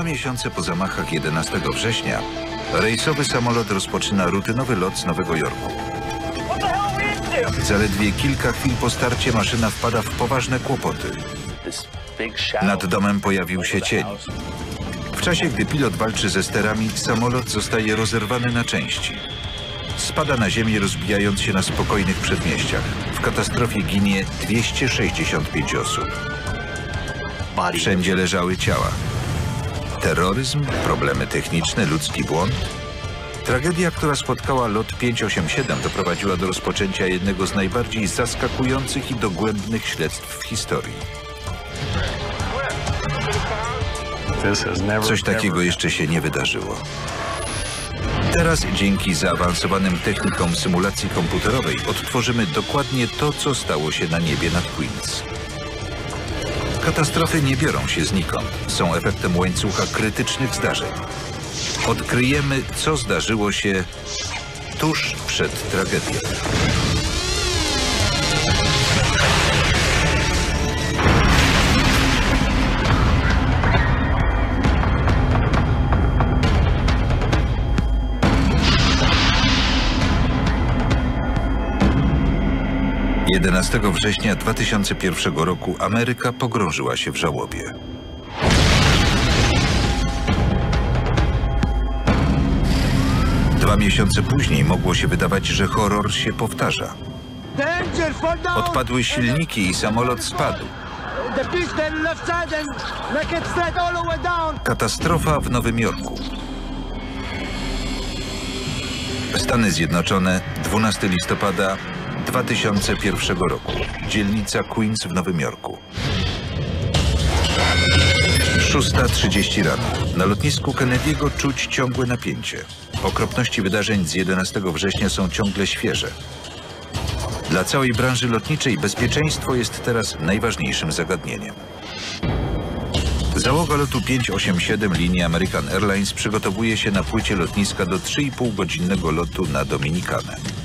dwa miesiące po zamachach 11 września rejsowy samolot rozpoczyna rutynowy lot z Nowego Jorku. Zaledwie kilka chwil po starcie maszyna wpada w poważne kłopoty. Nad domem pojawił się cień. W czasie, gdy pilot walczy ze sterami, samolot zostaje rozerwany na części. Spada na ziemię, rozbijając się na spokojnych przedmieściach. W katastrofie ginie 265 osób. Wszędzie leżały ciała. Terroryzm, problemy techniczne, ludzki błąd. Tragedia, która spotkała lot 587 doprowadziła do rozpoczęcia jednego z najbardziej zaskakujących i dogłębnych śledztw w historii. Coś takiego jeszcze się nie wydarzyło. Teraz dzięki zaawansowanym technikom symulacji komputerowej odtworzymy dokładnie to, co stało się na niebie nad Queens. Katastrofy nie biorą się znikąd. Są efektem łańcucha krytycznych zdarzeń. Odkryjemy, co zdarzyło się tuż przed tragedią. Jedenastego września 2001 roku Ameryka pogrążyła się w żałobie. Dwa miesiące później mogło się wydawać, że horror się powtarza. Odpadły silniki i samolot spadł. Katastrofa w Nowym Jorku. Stany Zjednoczone, 12 listopada 2001 roku. Dzielnica Queens w Nowym Jorku. 6.30 rano. Na lotnisku Kennedy'ego czuć ciągłe napięcie. Okropności wydarzeń z 11 września są ciągle świeże. Dla całej branży lotniczej bezpieczeństwo jest teraz najważniejszym zagadnieniem. Załoga lotu 587 linii American Airlines przygotowuje się na płycie lotniska do 3,5 godzinnego lotu na Dominikanę.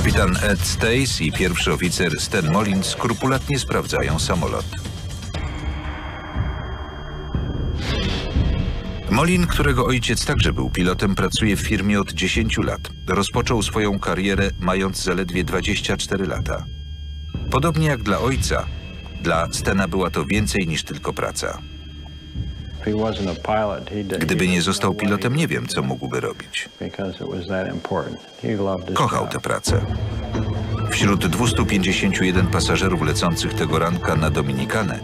Kapitan Ed Stace i pierwszy oficer Stan Molin skrupulatnie sprawdzają samolot. Molin, którego ojciec także był pilotem, pracuje w firmie od 10 lat. Rozpoczął swoją karierę mając zaledwie 24 lata. Podobnie jak dla ojca, dla Stena była to więcej niż tylko praca. Gdyby nie został pilotem, nie wiem, co mógłby robić. Kochał tę pracę. Wśród 251 pasażerów lecących tego ranka na Dominikanę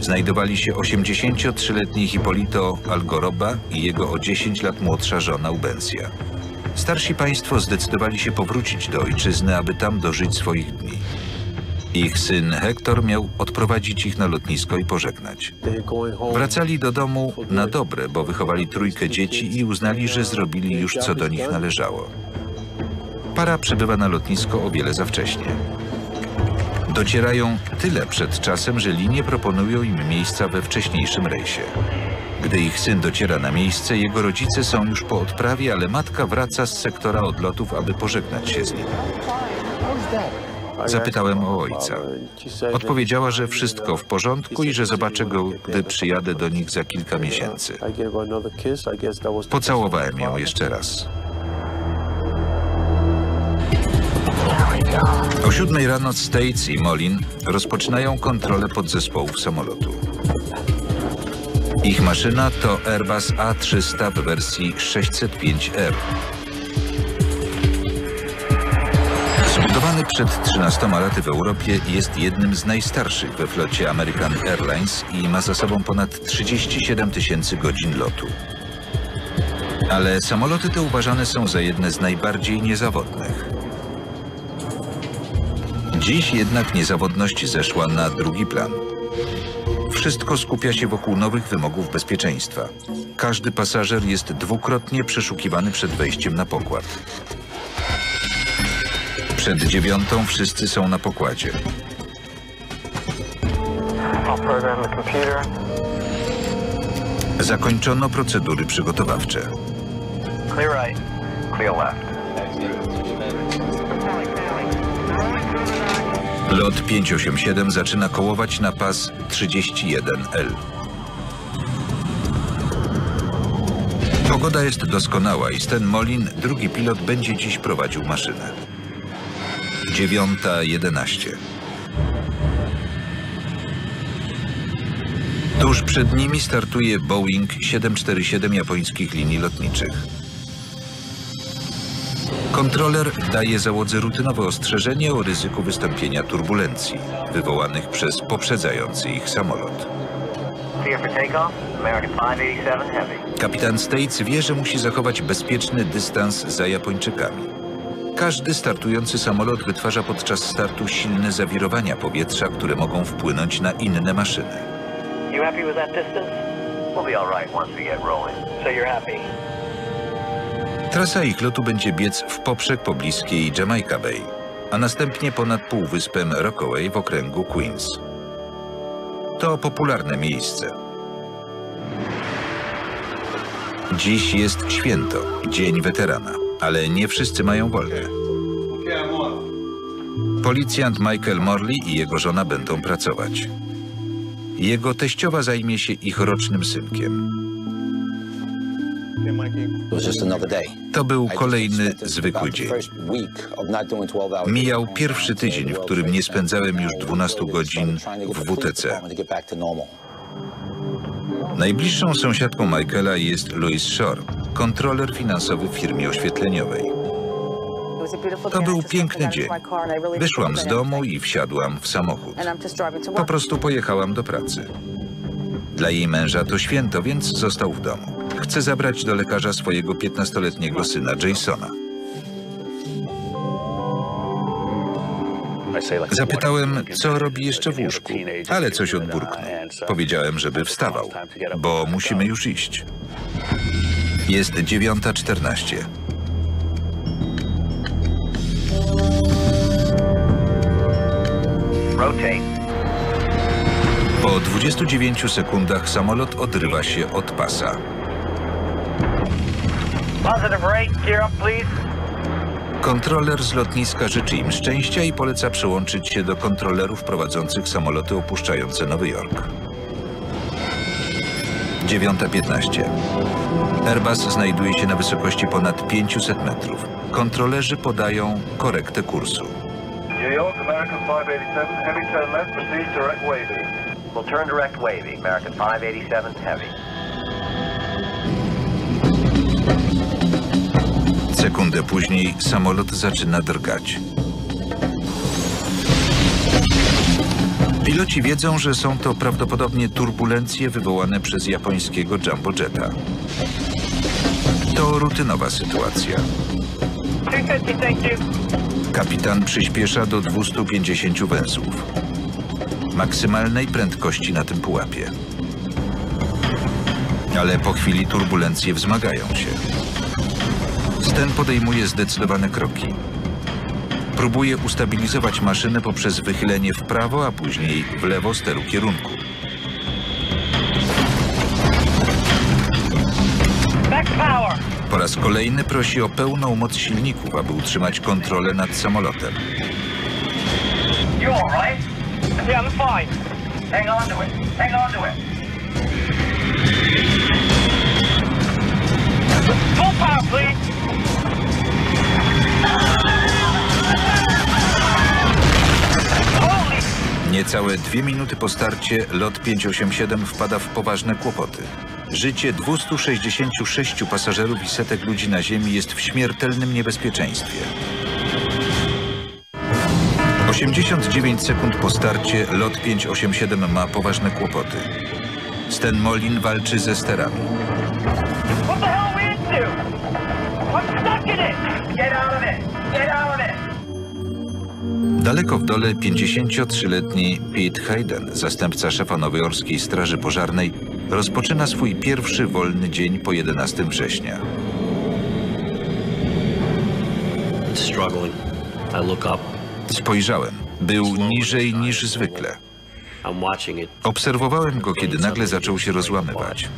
znajdowali się 83-letni Hipolito Algoroba i jego o 10 lat młodsza żona Ubensia. Starsi państwo zdecydowali się powrócić do ojczyzny, aby tam dożyć swoich dni. Ich syn Hektor miał odprowadzić ich na lotnisko i pożegnać. Wracali do domu na dobre, bo wychowali trójkę dzieci i uznali, że zrobili już co do nich należało. Para przybywa na lotnisko o wiele za wcześnie. Docierają tyle przed czasem, że linie proponują im miejsca we wcześniejszym rejsie. Gdy ich syn dociera na miejsce, jego rodzice są już po odprawie, ale matka wraca z sektora odlotów, aby pożegnać się z nim. Zapytałem o ojca. Odpowiedziała, że wszystko w porządku i że zobaczę go, gdy przyjadę do nich za kilka miesięcy. Pocałowałem ją jeszcze raz. O siódmej rano States i Molin rozpoczynają kontrolę podzespołów samolotu. Ich maszyna to Airbus A300 w wersji 605R. Przed 13 laty w Europie jest jednym z najstarszych we flocie American Airlines i ma za sobą ponad 37 tysięcy godzin lotu. Ale samoloty te uważane są za jedne z najbardziej niezawodnych. Dziś jednak niezawodność zeszła na drugi plan. Wszystko skupia się wokół nowych wymogów bezpieczeństwa. Każdy pasażer jest dwukrotnie przeszukiwany przed wejściem na pokład. Przed dziewiątą wszyscy są na pokładzie. Zakończono procedury przygotowawcze. Lot 587 zaczyna kołować na pas 31L. Pogoda jest doskonała i Sten Molin, drugi pilot, będzie dziś prowadził maszynę. 9.11 Tuż przed nimi startuje Boeing 747 japońskich linii lotniczych. Kontroler daje załodze rutynowe ostrzeżenie o ryzyku wystąpienia turbulencji wywołanych przez poprzedzający ich samolot. Clear for takeoff. American 587 Heavy. Kapitan States wie, że musi zachować bezpieczny dystans za Japończykami. Każdy startujący samolot wytwarza podczas startu silne zawirowania powietrza, które mogą wpłynąć na inne maszyny. You happy with that distance? We'll be all right once we get rolling. So you're happy? Trasa ich lotu będzie biec w poprzek pobliskiej Jamaica Bay, a następnie ponad półwyspem Rockaway w okręgu Queens. To popularne miejsce. Dziś jest święto, Dzień Weterana, ale nie wszyscy mają wolne. Policjant Michael Morley i jego żona będą pracować. Jego teściowa zajmie się ich rocznym synkiem. To był kolejny zwykły dzień. first week of not doing 12 hours. Mijał pierwszy tydzień, w którym nie spędzałem już 12 godzin w WTC. Najbliższą sąsiadką Michaela jest Louise Shore, kontroler finansowy w firmie oświetleniowej. To był piękny dzień. Wyszłam z domu i wsiadłam w samochód. Po prostu pojechałam do pracy. Dla jej męża to święto, więc został w domu. Chce zabrać do lekarza swojego 15-letniego syna Jasona. Zapytałem, co robi jeszcze w łóżku, ale coś odburknął. Powiedziałem, żeby wstawał, bo musimy już iść. Jest 9.14. Rotate. Po 29 sekundach samolot odrywa się od pasa. Kontroler z lotniska życzy im szczęścia i poleca przyłączyć się do kontrolerów prowadzących samoloty opuszczające Nowy Jork. 9.15. Airbus znajduje się na wysokości ponad 500 metrów. Kontrolerzy podają korektę kursu. New York, American 587, heavy turn left, proceed direct wavy. We'll turn direct wavy. American 587 Heavy. Sekundę później samolot zaczyna drgać. Piloci wiedzą, że są to prawdopodobnie turbulencje wywołane przez japońskiego Jumbo Jetta. To rutynowa sytuacja. 250, thank you. Kapitan przyspiesza do 250 węzłów. Maksymalnej prędkości na tym pułapie. Ale po chwili turbulencje wzmagają się. Sten podejmuje zdecydowane kroki. Próbuje ustabilizować maszynę poprzez wychylenie w prawo, a później w lewo steru kierunku. Power. Po raz kolejny prosi o pełną moc silników, aby utrzymać kontrolę nad samolotem. You all right? Niecałe dwie minuty po starcie lot 587 wpada w poważne kłopoty. Życie 266 pasażerów i setek ludzi na ziemi jest w śmiertelnym niebezpieczeństwie. 89 sekund po starcie lot 587 ma poważne kłopoty. Sten Molin walczy ze sterami. Get out of it! Get out of it! Daleko w dole 53-letni Pete Hayden, zastępca szefa nowojorskiej Straży Pożarnej, rozpoczyna swój pierwszy wolny dzień po 11 września. Spojrzałem. Był niżej niż zwykle. Obserwowałem go, kiedy nagle zaczął się rozłamywać.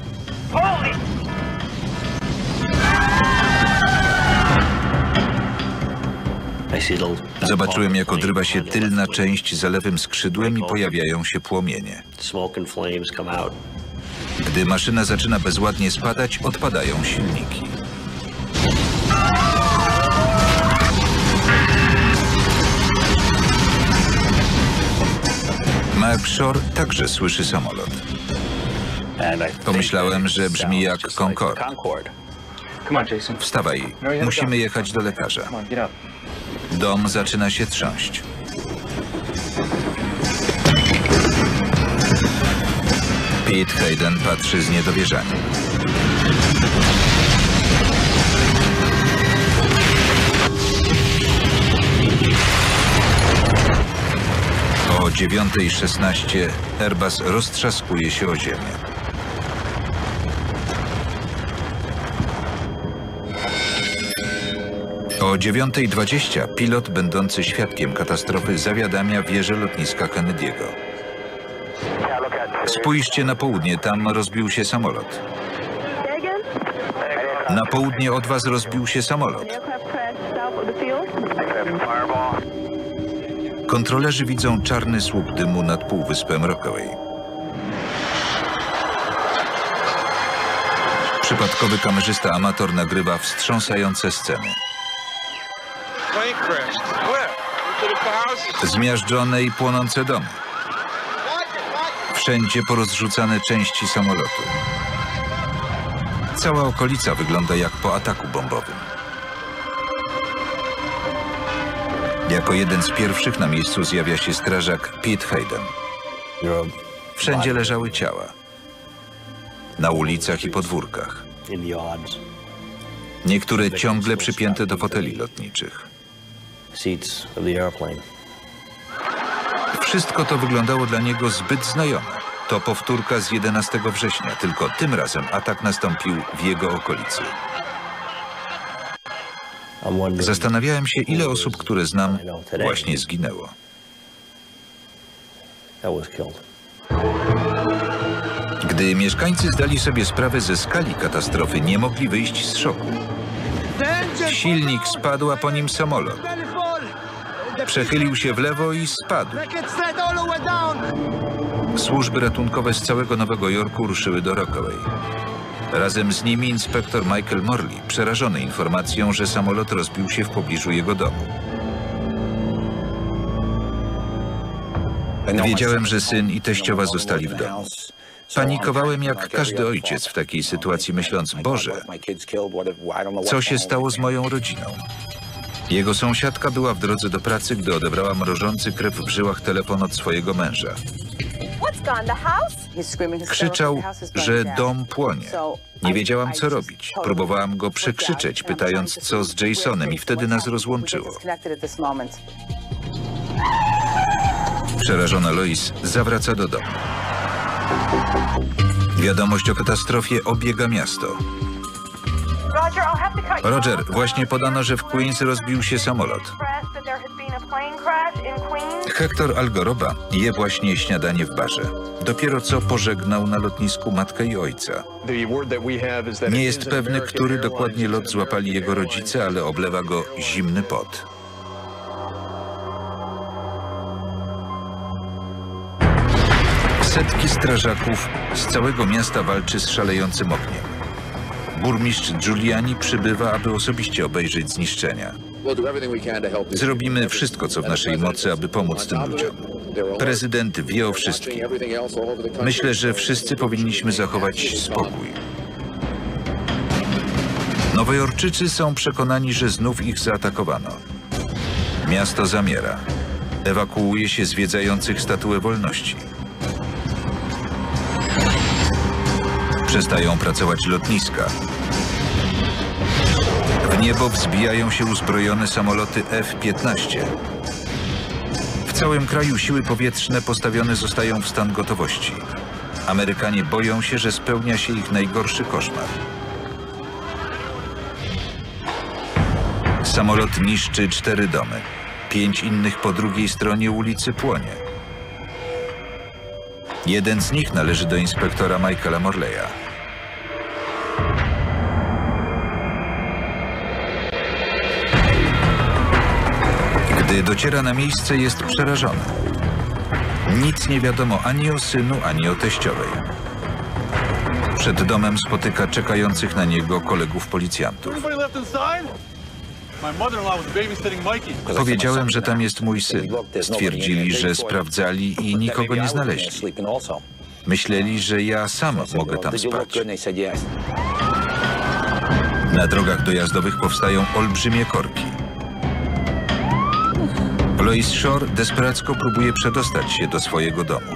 Zobaczyłem, jak odrywa się tylna część za lewym skrzydłem i pojawiają się płomienie. Gdy maszyna zaczyna bezładnie spadać, odpadają silniki. Mark Shore także słyszy samolot. Pomyślałem, że brzmi jak Concorde. Wstawaj, musimy jechać do lekarza. Dom zaczyna się trząść. Pete Hayden patrzy z niedowierzaniem. O 9.16 Airbus roztrzaskuje się o ziemię. O 9.20 pilot będący świadkiem katastrofy zawiadamia wieżę lotniska Kennedy'ego. Spójrzcie na południe, tam rozbił się samolot. Na południe od was rozbił się samolot. Kontrolerzy widzą czarny słup dymu nad półwyspem Rockaway. Przypadkowy kamerzysta amator nagrywa wstrząsające sceny. Zmiażdżone i płonące domy. Wszędzie porozrzucane części samolotu. Cała okolica wygląda jak po ataku bombowym. Jako jeden z pierwszych na miejscu zjawia się strażak Pete Hayden. Wszędzie leżały ciała. Na ulicach i podwórkach. Niektóre ciągle przypięte do foteli lotniczych. Seats of the airplane. Wszystko to wyglądało dla niego zbyt znajome. To powtórka z 11 września, tylko tym razem atak nastąpił w jego okolicy. Zastanawiałem się, ile osób, które znam, właśnie zginęło. Gdy mieszkańcy zdali sobie sprawę ze skali katastrofy, nie mogli wyjść z szoku. The engine. Silnik spadł, a po nim samolot. Przechylił się w lewo i spadł. Służby ratunkowe z całego Nowego Jorku ruszyły do Rockaway. Razem z nimi inspektor Michael Morley, przerażony informacją, że samolot rozbił się w pobliżu jego domu. Wiedziałem, że syn i teściowa zostali w domu. Panikowałem jak każdy ojciec w takiej sytuacji, myśląc, Boże, co się stało z moją rodziną? Jego sąsiadka była w drodze do pracy, gdy odebrała mrożący krew w żyłach telefon od swojego męża. Krzyczał, że dom płonie. Nie wiedziałam, co robić. Próbowałam go przekrzyczeć, pytając, co z Jasonem i wtedy nas rozłączyło. Przerażona Lois zawraca do domu. Wiadomość o katastrofie obiega miasto. Roger, właśnie podano, że w Queens rozbił się samolot. Hector Algoroba je właśnie śniadanie w barze. Dopiero co pożegnał na lotnisku matkę i ojca. Nie jest pewny, który dokładnie lot złapali jego rodzice, ale oblewa go zimny pot. Setki strażaków z całego miasta walczy z szalejącym ogniem. Burmistrz Giuliani przybywa, aby osobiście obejrzeć zniszczenia. Zrobimy wszystko, co w naszej mocy, aby pomóc tym ludziom. Prezydent wie o wszystkim. Myślę, że wszyscy powinniśmy zachować spokój. Nowojorczycy są przekonani, że znów ich zaatakowano. Miasto zamiera. Ewakuuje się zwiedzających statuę wolności. Przestają pracować lotniska. W niebo wzbijają się uzbrojone samoloty F-15. W całym kraju siły powietrzne postawione zostają w stan gotowości. Amerykanie boją się, że spełnia się ich najgorszy koszmar. Samolot niszczy cztery domy. Pięć innych po drugiej stronie ulicy płonie. Jeden z nich należy do inspektora Michaela Morleya. Gdy dociera na miejsce, jest przerażony. Nic nie wiadomo ani o synu, ani o teściowej. Przed domem spotyka czekających na niego kolegów policjantów. Powiedziałem, że tam jest mój syn. Stwierdzili, że sprawdzali i nikogo nie znaleźli. Myśleli, że ja sam mogę tam spać. Na drogach dojazdowych powstają olbrzymie korki. Lois Shore desperacko próbuje przedostać się do swojego domu.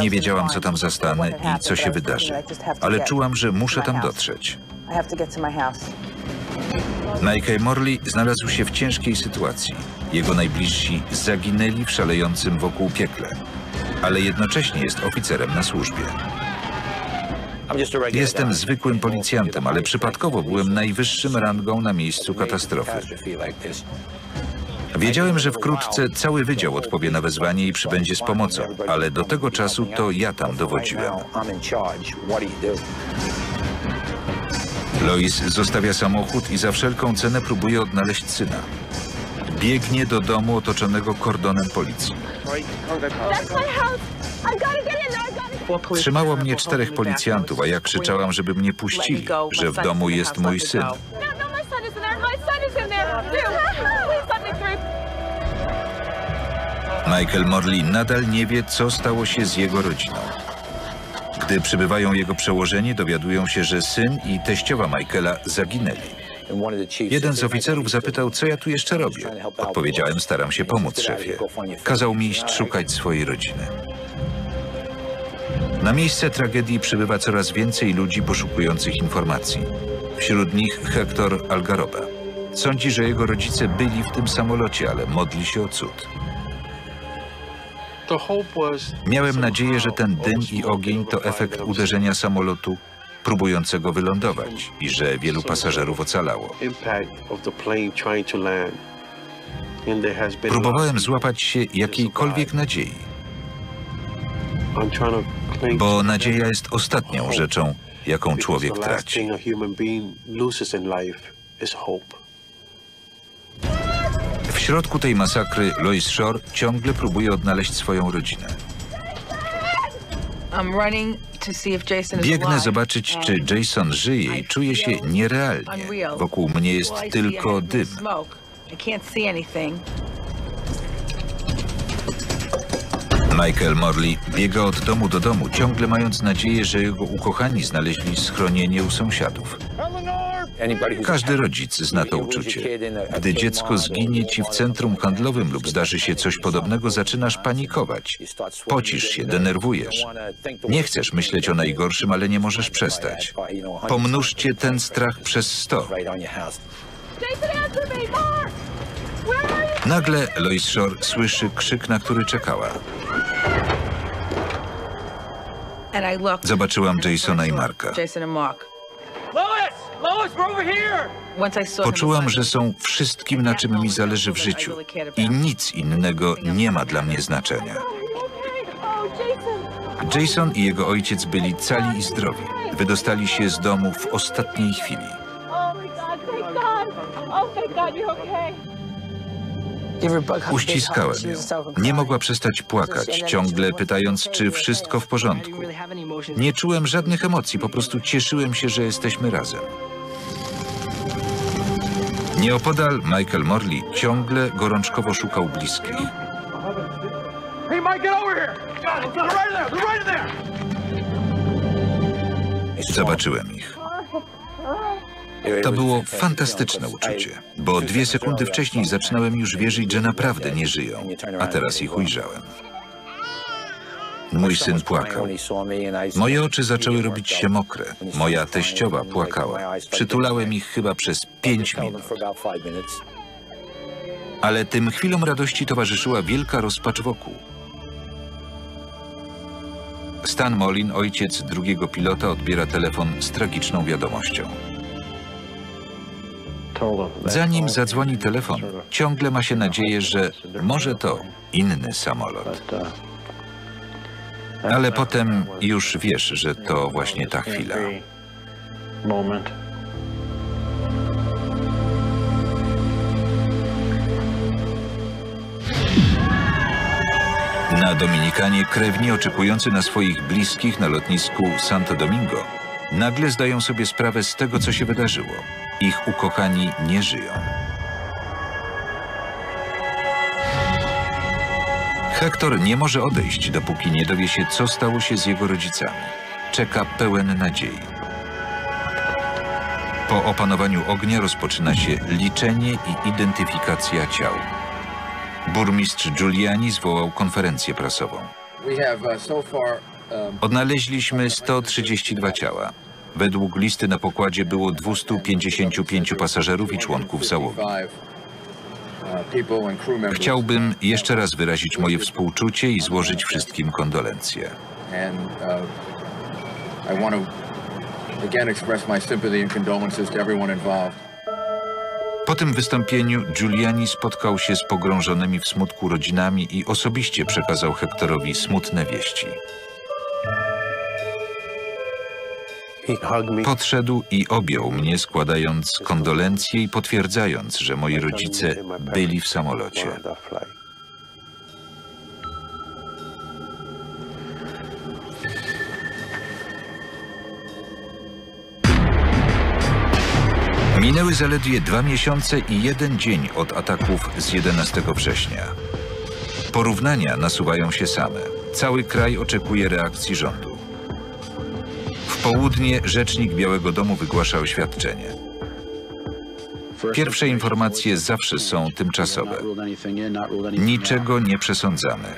Nie wiedziałam, co tam zastanę i co się wydarzy, ale czułam, że muszę tam dotrzeć. Michael Morley znalazł się w ciężkiej sytuacji. Jego najbliżsi zaginęli w szalejącym wokół piekle, ale jednocześnie jest oficerem na służbie. Jestem zwykłym policjantem, ale przypadkowo byłem najwyższym rangą na miejscu katastrofy. Wiedziałem, że wkrótce cały wydział odpowie na wezwanie i przybędzie z pomocą, ale do tego czasu to ja tam dowodziłem. Lois zostawia samochód i za wszelką cenę próbuje odnaleźć syna. Biegnie do domu otoczonego kordonem policji. Trzymało mnie czterech policjantów, a ja krzyczałam, żeby mnie puścili, że w domu jest mój syn. Michael Morley nadal nie wie, co stało się z jego rodziną. Gdy przybywają jego przełożeni, dowiadują się, że syn i teściowa Michaela zaginęli. Jeden z oficerów zapytał, co ja tu jeszcze robię. Odpowiedziałem, staram się pomóc szefie. Kazał mi iść szukać swojej rodziny. Na miejsce tragedii przybywa coraz więcej ludzi poszukujących informacji. Wśród nich Hector Algaroba. Sądzi, że jego rodzice byli w tym samolocie, ale modli się o cud. Miałem nadzieję, że ten dym i ogień to efekt uderzenia samolotu próbującego wylądować i że wielu pasażerów ocalało. Próbowałem złapać się jakiejkolwiek nadziei, bo nadzieja jest ostatnią rzeczą, jaką człowiek traci. W środku tej masakry Lois Shore ciągle próbuje odnaleźć swoją rodzinę. Biegnę zobaczyć, czy Jason żyje i czuję się nierealnie. Wokół mnie jest tylko dym. Michael Morley biega od domu do domu, ciągle mając nadzieję, że jego ukochani znaleźli schronienie u sąsiadów. Każdy rodzic zna to uczucie. Gdy dziecko zginie ci w centrum handlowym lub zdarzy się coś podobnego, zaczynasz panikować. Pocisz się, denerwujesz. Nie chcesz myśleć o najgorszym, ale nie możesz przestać. Pomnóżcie ten strach przez sto. Nagle Lois Shore słyszy krzyk, na który czekała. Zobaczyłam Jasona i Marka. Poczułam, że są wszystkim, na czym mi zależy w życiu i nic innego nie ma dla mnie znaczenia. Jason. I jego ojciec byli cali i zdrowi. Wydostali się z domu w ostatniej chwili. Uściskałem ją. Nie mogła przestać płakać, ciągle pytając, czy wszystko w porządku. Nie czułem żadnych emocji, po prostu cieszyłem się, że jesteśmy razem. Nieopodal Michael Morley ciągle gorączkowo szukał bliskich. Zobaczyłem ich. To było fantastyczne uczucie, bo dwie sekundy wcześniej zaczynałem już wierzyć, że naprawdę nie żyją, a teraz ich ujrzałem. Mój syn płakał. Moje oczy zaczęły robić się mokre. Moja teściowa płakała. Przytulałem ich chyba przez pięć minut. Ale tym chwilom radości towarzyszyła wielka rozpacz wokół. Stan Molin, ojciec drugiego pilota, odbiera telefon z tragiczną wiadomością. Zanim zadzwoni telefon, ciągle ma się nadzieję, że może to inny samolot. Ale potem już wiesz, że to właśnie ta chwila. Moment. Na Dominikanie krewni oczekujący na swoich bliskich na lotnisku Santo Domingo nagle zdają sobie sprawę z tego, co się wydarzyło. Ich ukochani nie żyją. Hektor nie może odejść, dopóki nie dowie się, co stało się z jego rodzicami. Czeka pełen nadziei. Po opanowaniu ognia rozpoczyna się liczenie i identyfikacja ciał. Burmistrz Giuliani zwołał konferencję prasową. Odnaleźliśmy 132 ciała. Według listy na pokładzie było 255 pasażerów i członków załogi. Chciałbym jeszcze raz wyrazić moje współczucie i złożyć wszystkim kondolencje. uh, I want to again express my sympathy and condolences to everyone involved. Po tym wystąpieniu Giuliani spotkał się z pogrążonymi w smutku rodzinami i osobiście przekazał Hektorowi smutne wieści. Podszedł i objął mnie, składając kondolencje i potwierdzając, że moi rodzice byli w samolocie. Minęły zaledwie dwa miesiące i jeden dzień od ataków z 11 września. Porównania nasuwają się same. Cały kraj oczekuje reakcji rządu. W południe rzecznik Białego Domu wygłasza oświadczenie. Pierwsze informacje zawsze są tymczasowe. Niczego nie przesądzamy.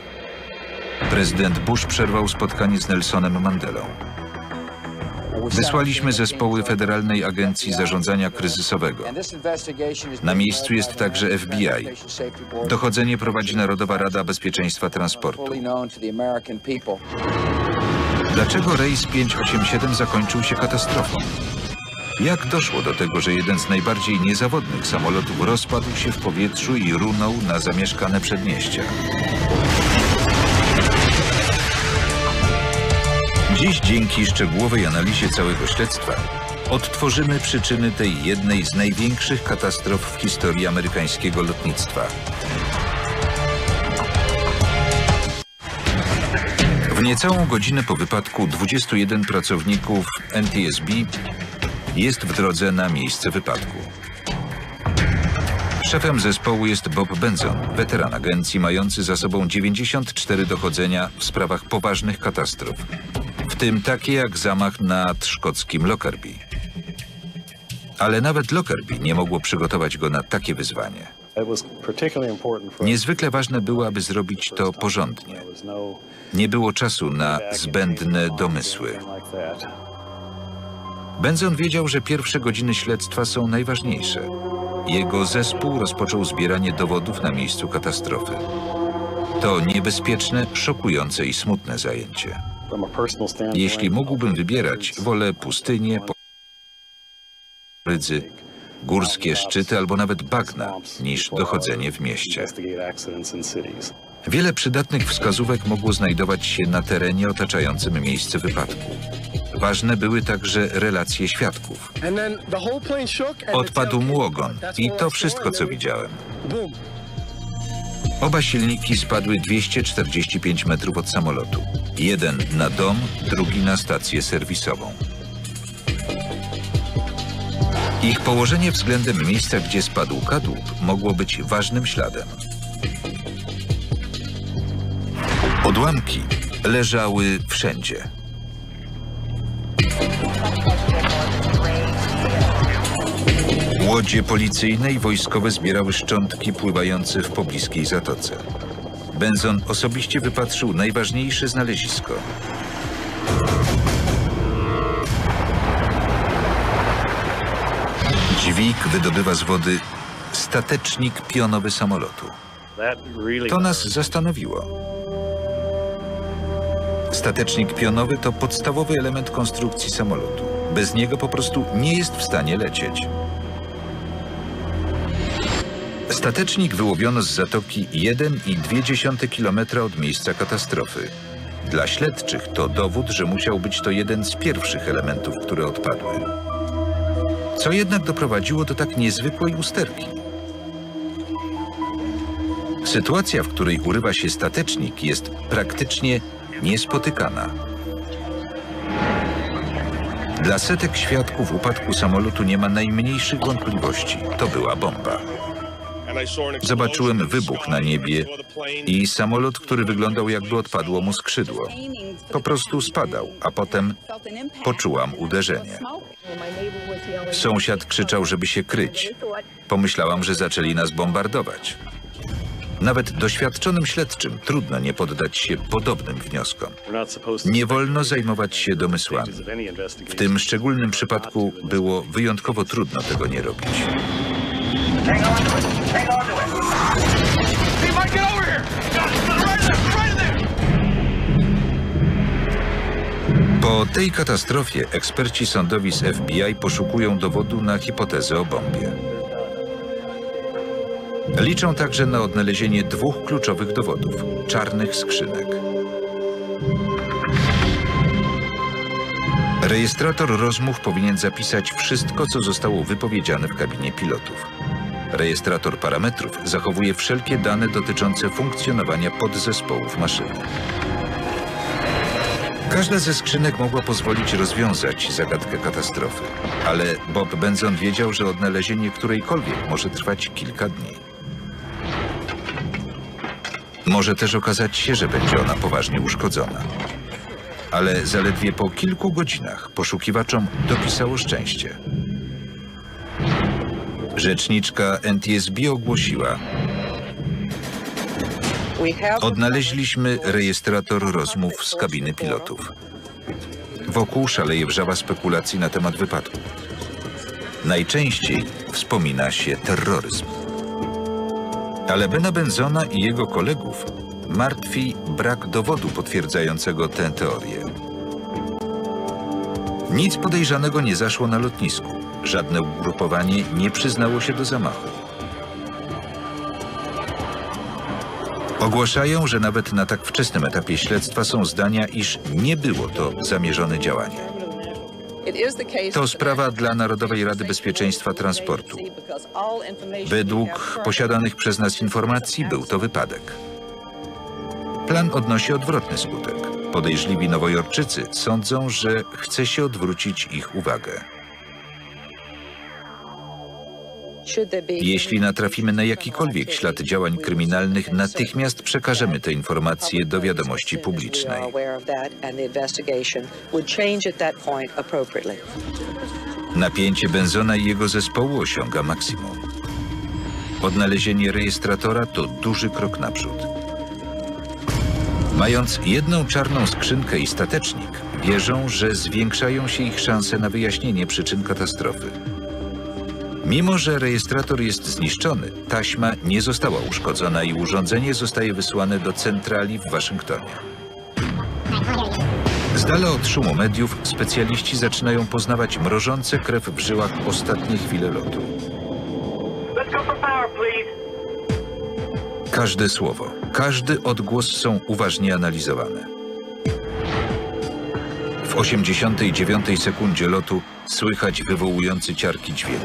Prezydent Bush przerwał spotkanie z Nelsonem Mandelą. Wysłaliśmy zespoły Federalnej Agencji Zarządzania Kryzysowego. Na miejscu jest także FBI. Dochodzenie prowadzi Narodowa Rada Bezpieczeństwa Transportu. Dlaczego rejs 587 zakończył się katastrofą? Jak doszło do tego, że jeden z najbardziej niezawodnych samolotów rozpadł się w powietrzu i runął na zamieszkane przedmieścia? Dziś dzięki szczegółowej analizie całego śledztwa odtworzymy przyczyny tej jednej z największych katastrof w historii amerykańskiego lotnictwa. W niecałą godzinę po wypadku 21 pracowników NTSB jest w drodze na miejsce wypadku. Szefem zespołu jest Bob Benson, weteran agencji mający za sobą 94 dochodzenia w sprawach poważnych katastrof, tym takie jak zamach nad szkockim Lockerbie. Ale nawet Lockerbie nie mogło przygotować go na takie wyzwanie. Niezwykle ważne było, aby zrobić to porządnie. Nie było czasu na zbędne domysły. Benson wiedział, że pierwsze godziny śledztwa są najważniejsze. Jego zespół rozpoczął zbieranie dowodów na miejscu katastrofy. To niebezpieczne, szokujące i smutne zajęcie. Jeśli mógłbym wybierać, wolę pustynię, rydzy, górskie szczyty albo nawet bagna, niż dochodzenie w mieście. Wiele przydatnych wskazówek mogło znajdować się na terenie otaczającym miejsce wypadku. Ważne były także relacje świadków. Odpadł mu ogon i to wszystko, co widziałem. Oba silniki spadły 245 metrów od samolotu. Jeden na dom, drugi na stację serwisową. Ich położenie względem miejsca, gdzie spadł kadłub, mogło być ważnym śladem. Odłamki leżały wszędzie. Łodzie policyjne i wojskowe zbierały szczątki pływające w pobliskiej zatoce. Benson osobiście wypatrzył najważniejsze znalezisko. Dźwig wydobywa z wody statecznik pionowy samolotu. To nas zastanowiło. Statecznik pionowy to podstawowy element konstrukcji samolotu. Bez niego po prostu nie jest w stanie lecieć. Statecznik wyłowiono z zatoki 1,2 km od miejsca katastrofy. Dla śledczych to dowód, że musiał być to jeden z pierwszych elementów, które odpadły. Co jednak doprowadziło do tak niezwykłej usterki? Sytuacja, w której urywa się statecznik, jest praktycznie niespotykana. Dla setek świadków upadku samolotu nie ma najmniejszych wątpliwości. To była bomba. Zobaczyłem wybuch na niebie i samolot, który wyglądał jakby odpadło mu skrzydło. Po prostu spadał, a potem poczułam uderzenie. Sąsiad krzyczał, żeby się kryć. Pomyślałam, że zaczęli nas bombardować. Nawet doświadczonym śledczym trudno nie poddać się podobnym wnioskom. Nie wolno zajmować się domysłami. W tym szczególnym przypadku było wyjątkowo trudno tego nie robić. Po tej katastrofie eksperci sądowi z FBI poszukują dowodu na hipotezę o bombie. Liczą także na odnalezienie dwóch kluczowych dowodów czarnych skrzynek. Rejestrator rozmów powinien zapisać wszystko, co zostało wypowiedziane w kabinie pilotów. Rejestrator parametrów zachowuje wszelkie dane dotyczące funkcjonowania podzespołów maszyny. Każda ze skrzynek mogła pozwolić rozwiązać zagadkę katastrofy, ale Bob Benson wiedział, że odnalezienie którejkolwiek może trwać kilka dni. Może też okazać się, że będzie ona poważnie uszkodzona. Ale zaledwie po kilku godzinach poszukiwaczom dopisało szczęście. Rzeczniczka NTSB ogłosiła, Odnaleźliśmy rejestrator rozmów z kabiny pilotów. Wokół szaleje wrzawa spekulacji na temat wypadku. Najczęściej wspomina się terroryzm. Ale Bena Benzona i jego kolegów martwi brak dowodu potwierdzającego tę teorię. Nic podejrzanego nie zaszło na lotnisku. Żadne ugrupowanie nie przyznało się do zamachu. Ogłaszają, że nawet na tak wczesnym etapie śledztwa są zdania, iż nie było to zamierzone działanie. To sprawa dla Narodowej Rady Bezpieczeństwa Transportu. Według posiadanych przez nas informacji był to wypadek. Plan odnosi odwrotny skutek. Podejrzliwi nowojorczycy sądzą, że chce się odwrócić ich uwagę. Jeśli natrafimy na jakikolwiek ślad działań kryminalnych, natychmiast przekażemy te informacje do wiadomości publicznej. Napięcie Benzona i jego zespołu osiąga maksimum. Odnalezienie rejestratora to duży krok naprzód. Mając jedną czarną skrzynkę i statecznik, wierzą, że zwiększają się ich szanse na wyjaśnienie przyczyn katastrofy. Mimo, że rejestrator jest zniszczony, taśma nie została uszkodzona i urządzenie zostaje wysłane do centrali w Waszyngtonie. Z dala od szumu mediów specjaliści zaczynają poznawać mrożące krew w żyłach ostatnie chwile lotu. Każde słowo, każdy odgłos są uważnie analizowane. W 89 sekundzie lotu słychać wywołujący ciarki dźwięk.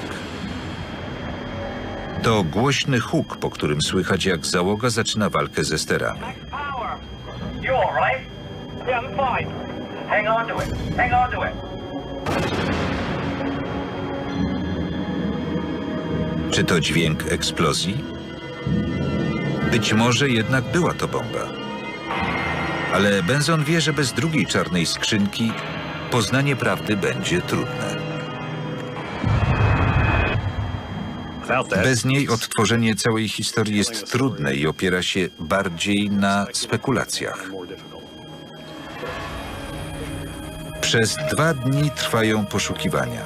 To głośny huk, po którym słychać jak załoga zaczyna walkę ze sterami. Czy to dźwięk eksplozji? Być może jednak była to bomba. Ale Benson wie, że bez drugiej czarnej skrzynki poznanie prawdy będzie trudne. Bez niej odtworzenie całej historii jest trudne i opiera się bardziej na spekulacjach. Przez dwa dni trwają poszukiwania.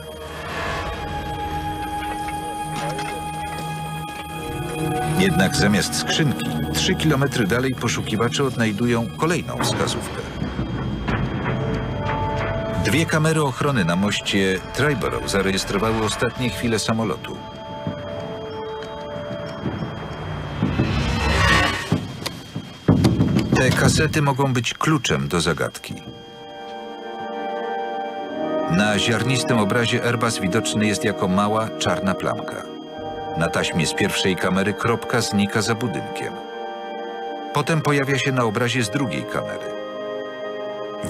Jednak zamiast skrzynki, trzy kilometry dalej poszukiwacze odnajdują kolejną wskazówkę. Dwie kamery ochrony na moście Triborough zarejestrowały ostatnie chwile samolotu. Te kasety mogą być kluczem do zagadki. Na ziarnistym obrazie Airbus widoczny jest jako mała, czarna plamka. Na taśmie z pierwszej kamery kropka znika za budynkiem. Potem pojawia się na obrazie z drugiej kamery.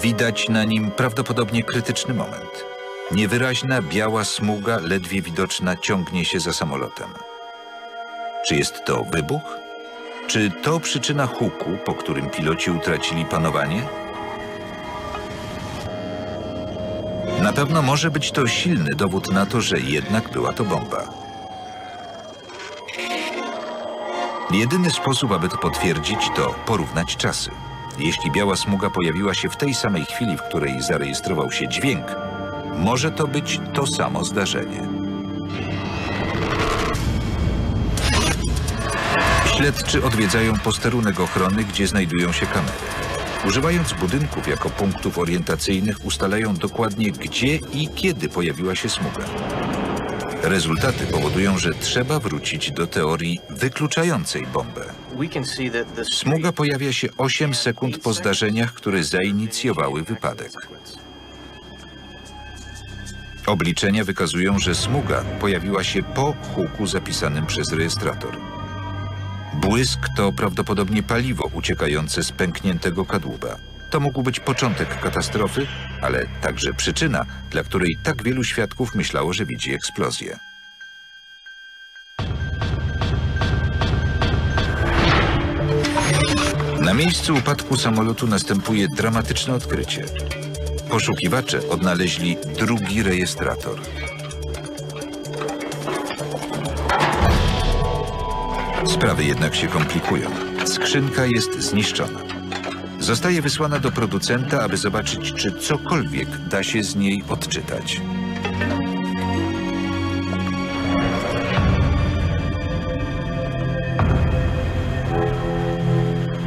Widać na nim prawdopodobnie krytyczny moment. Niewyraźna biała smuga, ledwie widoczna, ciągnie się za samolotem. Czy jest to wybuch? Czy to przyczyna huku, po którym piloci utracili panowanie? Na pewno może być to silny dowód na to, że jednak była to bomba. Jedyny sposób, aby to potwierdzić, to porównać czasy. Jeśli biała smuga pojawiła się w tej samej chwili, w której zarejestrował się dźwięk, może to być to samo zdarzenie. Śledczy odwiedzają posterunek ochrony, gdzie znajdują się kamery. Używając budynków jako punktów orientacyjnych ustalają dokładnie gdzie i kiedy pojawiła się smuga. Rezultaty powodują, że trzeba wrócić do teorii wykluczającej bombę. Smuga pojawia się 8 sekund po zdarzeniach, które zainicjowały wypadek. Obliczenia wykazują, że smuga pojawiła się po huku zapisanym przez rejestrator. Błysk to prawdopodobnie paliwo uciekające z pękniętego kadłuba. To mógł być początek katastrofy, ale także przyczyna, dla której tak wielu świadków myślało, że widzi eksplozję. Na miejscu upadku samolotu następuje dramatyczne odkrycie. Poszukiwacze odnaleźli drugi rejestrator. Sprawy jednak się komplikują. Skrzynka jest zniszczona. Zostaje wysłana do producenta, aby zobaczyć, czy cokolwiek da się z niej odczytać.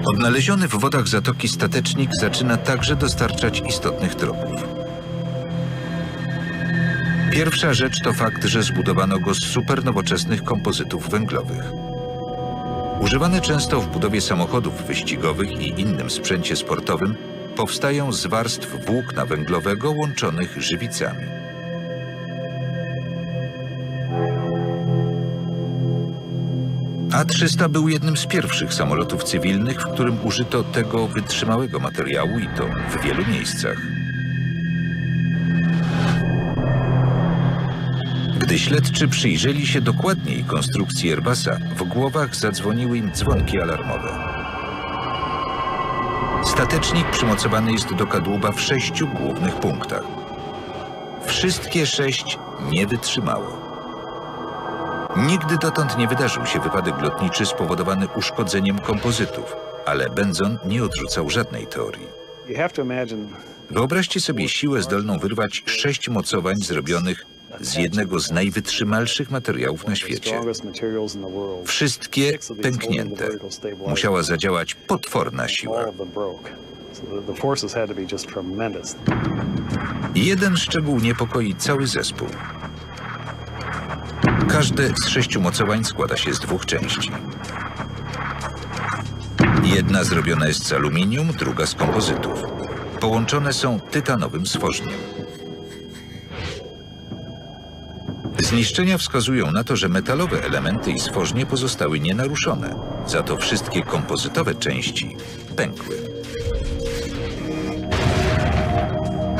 Odnaleziony w wodach zatoki statecznik zaczyna także dostarczać istotnych tropów. Pierwsza rzecz to fakt, że zbudowano go z supernowoczesnych kompozytów węglowych. Używane często w budowie samochodów wyścigowych i innym sprzęcie sportowym, powstają z warstw włókna węglowego łączonych żywicami. A-300 był jednym z pierwszych samolotów cywilnych, w którym użyto tego wytrzymałego materiału i to w wielu miejscach. Gdy śledczy przyjrzeli się dokładniej konstrukcji Airbusa, w głowach zadzwoniły im dzwonki alarmowe. Statecznik przymocowany jest do kadłuba w sześciu głównych punktach. Wszystkie sześć nie wytrzymało. Nigdy dotąd nie wydarzył się wypadek lotniczy spowodowany uszkodzeniem kompozytów, ale Benson nie odrzucał żadnej teorii. Wyobraźcie sobie siłę zdolną wyrwać sześć mocowań zrobionych z jednego z najwytrzymalszych materiałów na świecie. Wszystkie pęknięte. Musiała zadziałać potworna siła. Jeden szczegół niepokoi cały zespół. Każde z sześciu mocowań składa się z dwóch części. Jedna zrobiona jest z aluminium, druga z kompozytów. Połączone są tytanowym stworzeniem. Zniszczenia wskazują na to, że metalowe elementy i stworzenie pozostały nienaruszone. Za to wszystkie kompozytowe części pękły.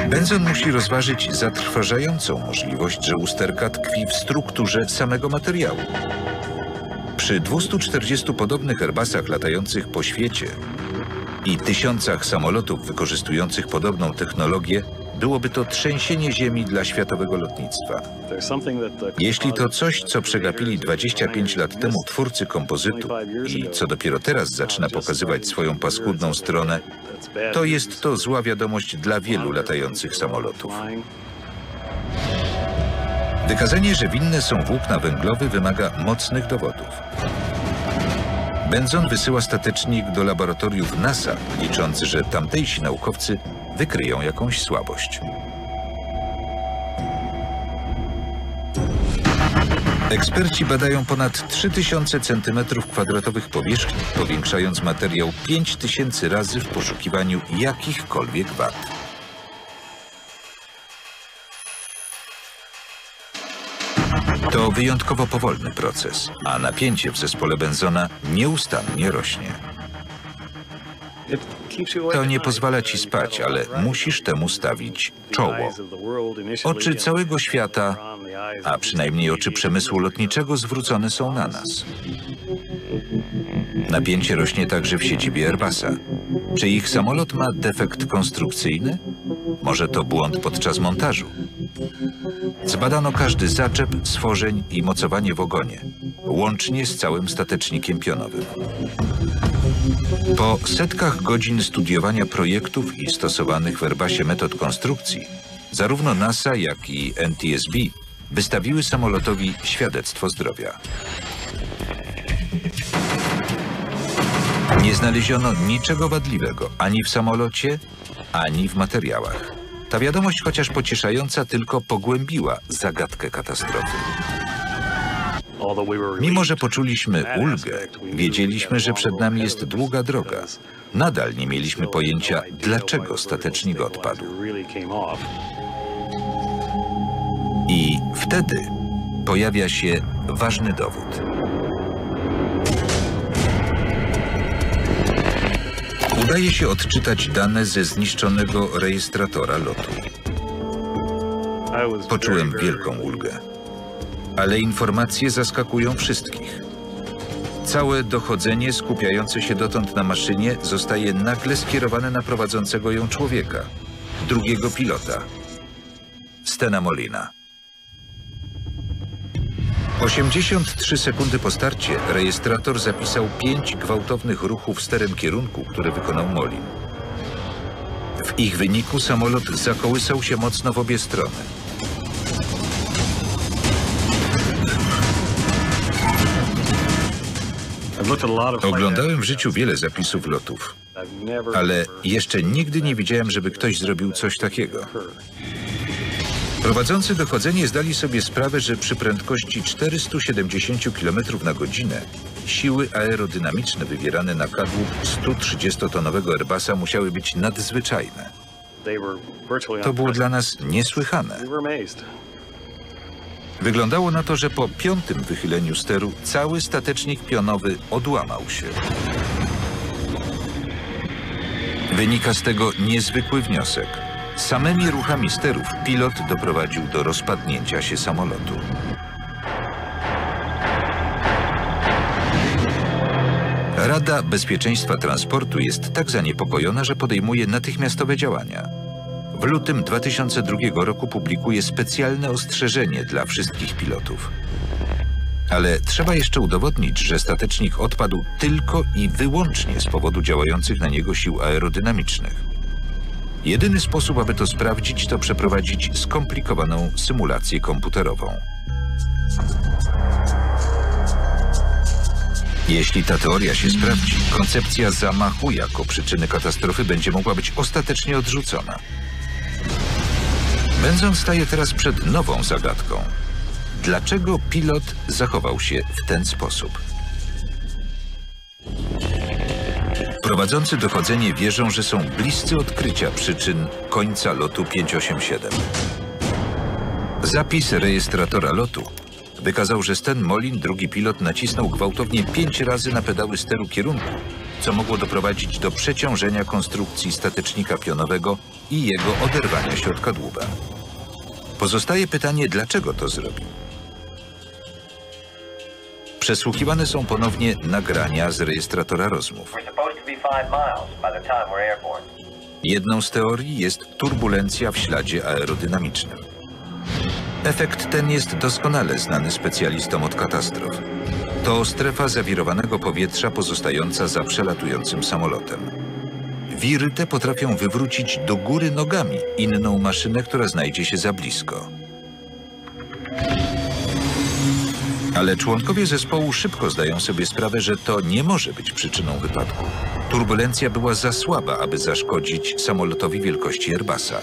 Benson musi rozważyć zatrważającą możliwość, że usterka tkwi w strukturze samego materiału. Przy 240 podobnych Airbusach latających po świecie i tysiącach samolotów wykorzystujących podobną technologię, byłoby to trzęsienie ziemi dla światowego lotnictwa. Jeśli to coś, co przegapili 25 lat temu twórcy kompozytu i co dopiero teraz zaczyna pokazywać swoją paskudną stronę, to jest to zła wiadomość dla wielu latających samolotów. Wykazanie, że winne są włókna węglowe wymaga mocnych dowodów. Benson wysyła statecznik do laboratoriów NASA, licząc, że tamtejsi naukowcy wykryją jakąś słabość. Eksperci badają ponad 3000 cm2 powierzchni, powiększając materiał 5000 razy w poszukiwaniu jakichkolwiek wad. To wyjątkowo powolny proces, a napięcie w zespole Benzona nieustannie rośnie. To nie pozwala ci spać, ale musisz temu stawić czoło. Oczy całego świata, a przynajmniej oczy przemysłu lotniczego zwrócone są na nas. Napięcie rośnie także w siedzibie Airbusa. Czy ich samolot ma defekt konstrukcyjny? Może to błąd podczas montażu? Zbadano każdy zaczep, stworzeń i mocowanie w ogonie, łącznie z całym statecznikiem pionowym. Po setkach godzin studiowania projektów i stosowanych w Airbusie metod konstrukcji, zarówno NASA, jak i NTSB wystawiły samolotowi świadectwo zdrowia. Nie znaleziono niczego wadliwego ani w samolocie, ani w materiałach. Ta wiadomość, chociaż pocieszająca, tylko pogłębiła zagadkę katastrofy. Mimo, że poczuliśmy ulgę, wiedzieliśmy, że przed nami jest długa droga. Nadal nie mieliśmy pojęcia, dlaczego statecznik odpadł. I wtedy pojawia się ważny dowód. Udaje się odczytać dane ze zniszczonego rejestratora lotu. Poczułem wielką ulgę. Ale informacje zaskakują wszystkich. Całe dochodzenie skupiające się dotąd na maszynie zostaje nagle skierowane na prowadzącego ją człowieka, drugiego pilota, Stena Molina. 83 sekundy po starcie rejestrator zapisał pięć gwałtownych ruchów sterem kierunku, które wykonał Molin. W ich wyniku samolot zakołysał się mocno w obie strony. Oglądałem w życiu wiele zapisów lotów, ale jeszcze nigdy nie widziałem, żeby ktoś zrobił coś takiego. Prowadzący dochodzenie zdali sobie sprawę, że przy prędkości 470 km na godzinę siły aerodynamiczne wywierane na kadłub 130-tonowego Airbusa musiały być nadzwyczajne. To było dla nas niesłychane. Wyglądało na to, że po piątym wychyleniu steru cały statecznik pionowy odłamał się. Wynika z tego niezwykły wniosek. Samymi ruchami sterów pilot doprowadził do rozpadnięcia się samolotu. Rada Bezpieczeństwa Transportu jest tak zaniepokojona, że podejmuje natychmiastowe działania. W lutym 2002 roku publikuje specjalne ostrzeżenie dla wszystkich pilotów. Ale trzeba jeszcze udowodnić, że statecznik odpadł tylko i wyłącznie z powodu działających na niego sił aerodynamicznych. Jedyny sposób, aby to sprawdzić, to przeprowadzić skomplikowaną symulację komputerową. Jeśli ta teoria się sprawdzi, koncepcja zamachu jako przyczyny katastrofy będzie mogła być ostatecznie odrzucona. Będąc staje teraz przed nową zagadką. Dlaczego pilot zachował się w ten sposób? Prowadzący dochodzenie wierzą, że są bliscy odkrycia przyczyn końca lotu 587. Zapis rejestratora lotu wykazał, że Sten Molin, drugi pilot, nacisnął gwałtownie pięć razy na pedały steru kierunku, co mogło doprowadzić do przeciążenia konstrukcji statecznika pionowego i jego oderwania się od kadłuba. Pozostaje pytanie, dlaczego to zrobił. Przesłuchiwane są ponownie nagrania z rejestratora rozmów. Jedną z teorii jest turbulencja w śladzie aerodynamicznym. Efekt ten jest doskonale znany specjalistom od katastrof. To strefa zawirowanego powietrza pozostająca za przelatującym samolotem. Wiry te potrafią wywrócić do góry nogami inną maszynę, która znajdzie się za blisko. Ale członkowie zespołu szybko zdają sobie sprawę, że to nie może być przyczyną wypadku. Turbulencja była za słaba, aby zaszkodzić samolotowi wielkości Airbusa.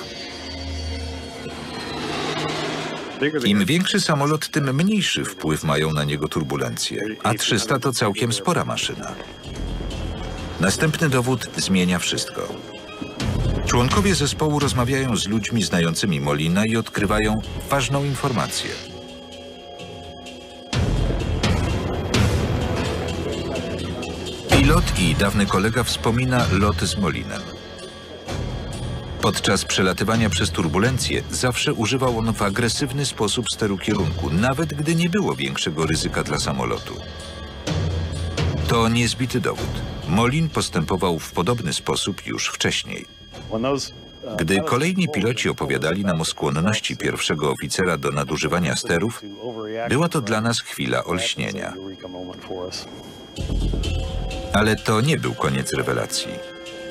Im większy samolot, tym mniejszy wpływ mają na niego turbulencje, a 300 to całkiem spora maszyna. Następny dowód zmienia wszystko. Członkowie zespołu rozmawiają z ludźmi znającymi Molina i odkrywają ważną informację – Pilot i dawny kolega wspomina lot z Molinem. Podczas przelatywania przez turbulencje zawsze używał on w agresywny sposób steru kierunku, nawet gdy nie było większego ryzyka dla samolotu. To niezbity dowód. Molin postępował w podobny sposób już wcześniej. Gdy kolejni piloci opowiadali nam o skłonności pierwszego oficera do nadużywania sterów, była to dla nas chwila olśnienia. Ale to nie był koniec rewelacji.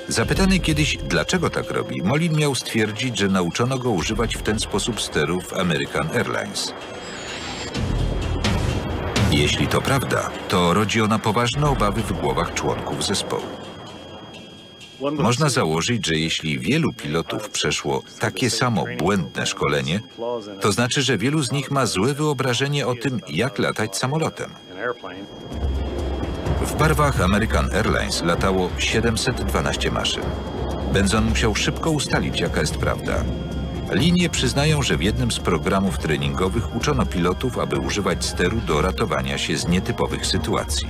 Zapytany kiedyś, dlaczego tak robi, Molin miał stwierdzić, że nauczono go używać w ten sposób sterów American Airlines. Jeśli to prawda, to rodzi ona poważne obawy w głowach członków zespołu. Można założyć, że jeśli wielu pilotów przeszło takie samo błędne szkolenie, to znaczy, że wielu z nich ma złe wyobrażenie o tym, jak latać samolotem. W barwach American Airlines latało 712 maszyn. Benzon musiał szybko ustalić, jaka jest prawda. Linie przyznają, że w jednym z programów treningowych uczono pilotów, aby używać steru do ratowania się z nietypowych sytuacji.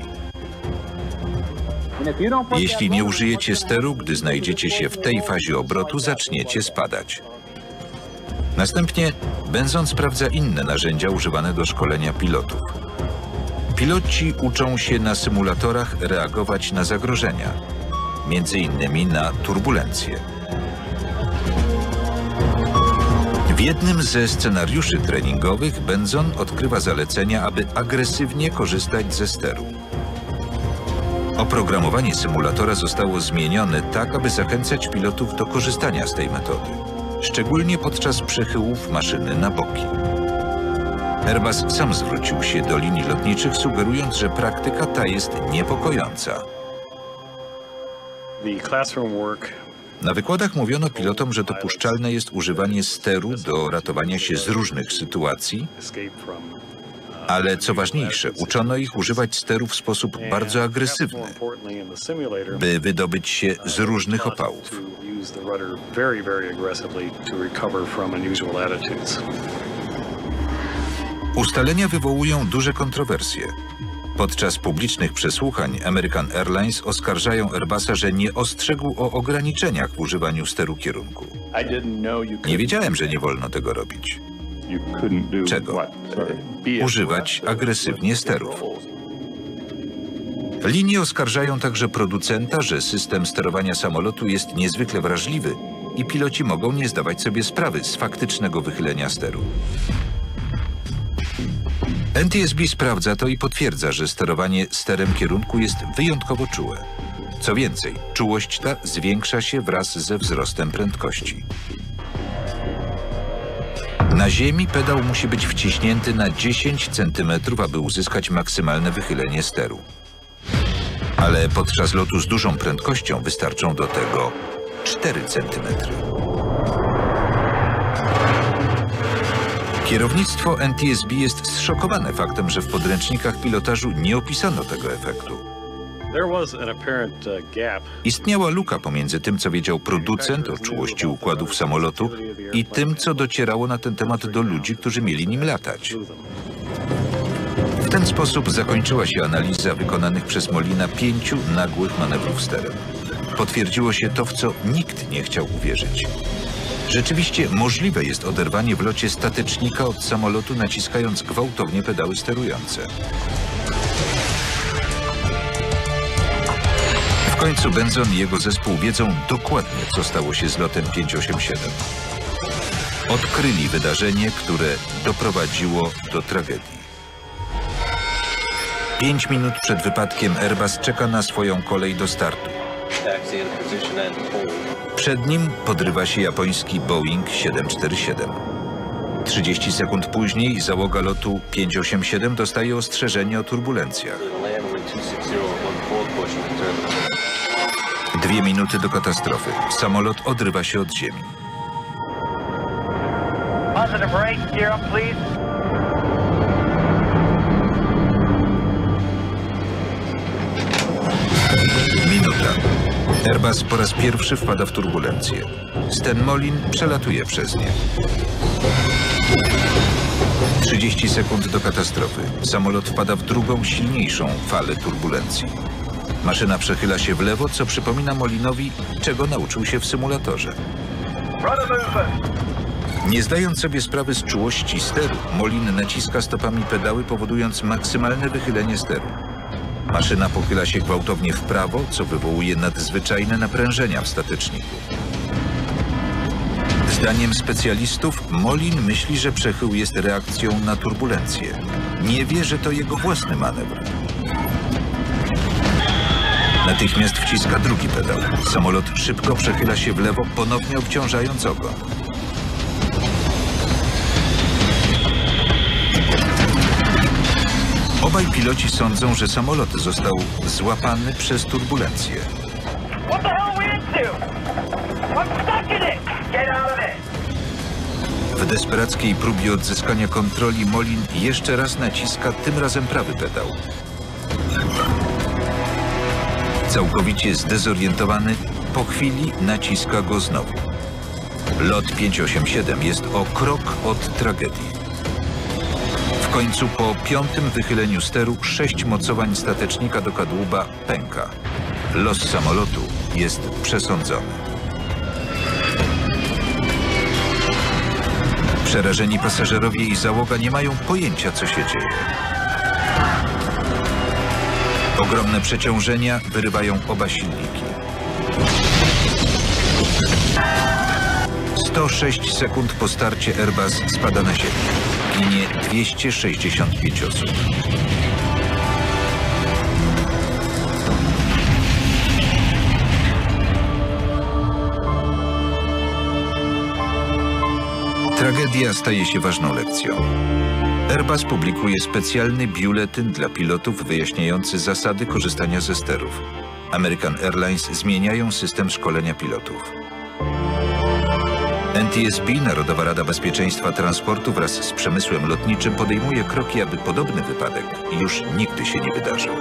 Jeśli nie użyjecie steru, gdy znajdziecie się w tej fazie obrotu, zaczniecie spadać. Następnie Benzon sprawdza inne narzędzia używane do szkolenia pilotów. Piloci uczą się na symulatorach reagować na zagrożenia, między innymi na turbulencje. W jednym ze scenariuszy treningowych Benzon odkrywa zalecenia, aby agresywnie korzystać ze steru. Oprogramowanie symulatora zostało zmienione tak, aby zachęcać pilotów do korzystania z tej metody, szczególnie podczas przechyłów maszyny na boki. Airbus sam zwrócił się do linii lotniczych, sugerując, że praktyka ta jest niepokojąca. Na wykładach mówiono pilotom, że dopuszczalne jest używanie steru do ratowania się z różnych sytuacji, ale co ważniejsze, uczono ich używać steru w sposób bardzo agresywny, by wydobyć się z różnych opałów. Ustalenia wywołują duże kontrowersje. Podczas publicznych przesłuchań American Airlines oskarżają Airbusa, że nie ostrzegł o ograniczeniach w używaniu steru kierunku. Nie wiedziałem, że nie wolno tego robić. Czego? Używać agresywnie sterów. Linie oskarżają także producenta, że system sterowania samolotu jest niezwykle wrażliwy i piloci mogą nie zdawać sobie sprawy z faktycznego wychylenia steru. NTSB sprawdza to i potwierdza, że sterowanie sterem kierunku jest wyjątkowo czułe. Co więcej, czułość ta zwiększa się wraz ze wzrostem prędkości. Na ziemi pedał musi być wciśnięty na 10 cm, aby uzyskać maksymalne wychylenie steru. Ale podczas lotu z dużą prędkością wystarczą do tego 4 cm. Kierownictwo NTSB jest zszokowane faktem, że w podręcznikach pilotażu nie opisano tego efektu. Istniała luka pomiędzy tym, co wiedział producent o czułości układów samolotu i tym, co docierało na ten temat do ludzi, którzy mieli nim latać. W ten sposób zakończyła się analiza wykonanych przez Molina pięciu nagłych manewrów sterem. Potwierdziło się to, w co nikt nie chciał uwierzyć. Rzeczywiście możliwe jest oderwanie w locie statecznika od samolotu naciskając gwałtownie pedały sterujące. W końcu Benzon i jego zespół wiedzą dokładnie, co stało się z lotem 587. Odkryli wydarzenie, które doprowadziło do tragedii. Pięć minut przed wypadkiem Airbus czeka na swoją kolej do startu. Przed nim podrywa się japoński Boeing 747. 30 sekund później załoga lotu 587 dostaje ostrzeżenie o turbulencjach. Dwie minuty do katastrofy. Samolot odrywa się od ziemi. Positive right, gear up, please. Minuta. Airbus po raz pierwszy wpada w turbulencję. Sten Molin przelatuje przez nie. 30 sekund do katastrofy. Samolot wpada w drugą, silniejszą falę turbulencji. Maszyna przechyla się w lewo, co przypomina Molinowi, czego nauczył się w symulatorze. Nie zdając sobie sprawy z czułości steru, Molin naciska stopami pedały, powodując maksymalne wychylenie steru. Maszyna pochyla się gwałtownie w prawo, co wywołuje nadzwyczajne naprężenia w stateczniku. Zdaniem specjalistów, Molin myśli, że przechył jest reakcją na turbulencję. Nie wie, że to jego własny manewr. Natychmiast wciska drugi pedał. Samolot szybko przechyla się w lewo, ponownie obciążając ogon. Obaj piloci sądzą, że samolot został złapany przez turbulencję. W desperackiej próbie odzyskania kontroli Molin jeszcze raz naciska, tym razem prawy pedał. Całkowicie zdezorientowany, po chwili naciska go znowu. Lot 587 jest o krok od tragedii. W końcu po piątym wychyleniu steru sześć mocowań statecznika do kadłuba pęka. Los samolotu jest przesądzony. Przerażeni pasażerowie i załoga nie mają pojęcia, co się dzieje. Ogromne przeciążenia wyrywają oba silniki. 106 sekund po starcie Airbus spada na ziemię. Ginie 265 osób. Tragedia staje się ważną lekcją. Airbus publikuje specjalny biuletyn dla pilotów wyjaśniający zasady korzystania ze sterów. American Airlines zmieniają system szkolenia pilotów. NTSB, Narodowa Rada Bezpieczeństwa Transportu wraz z przemysłem lotniczym podejmuje kroki, aby podobny wypadek już nigdy się nie wydarzył.